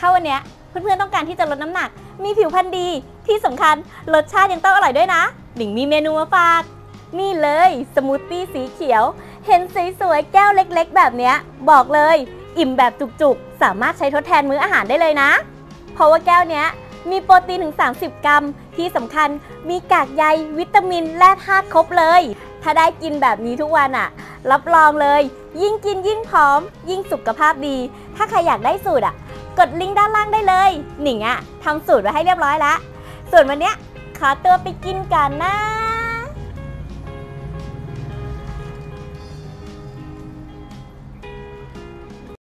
ถ้าวันนี้เพื่อนๆต้องการที่จะลดน้ำหนัก มีผิวพรรณดี ที่สำคัญรสชาติยังต้องอร่อยด้วยนะ หนิงมีเมนูมาฝาก นี่เลยสมูทตี้สีเขียว เห็นส,สวยๆแก้วเล็กๆ แบบนี้บอกเลย อิ่มแบบจุกๆ สามารถใช้ทดแทนมื้ออาหารได้เลยนะ เพราะว่าแก้วนี้มีโปรตีนถึง 30 กรัม ที่สำคัญมีกากใยวิตามินแร่ธาตุครบเลย ถ้าได้กินแบบนี้ทุกวันอะรับรองเลย ยิ่งกินยิ่งพร้อม ยิ่งสุขภาพดี ถ้าใครอยากได้สูตรอะ กดลิงก์ด้านล่างได้เลย หนิงอะทำสูตรไว้ให้เรียบร้อยแล้ว ส่วนวันเนี้ยขอตัวไปกินก่อนนะ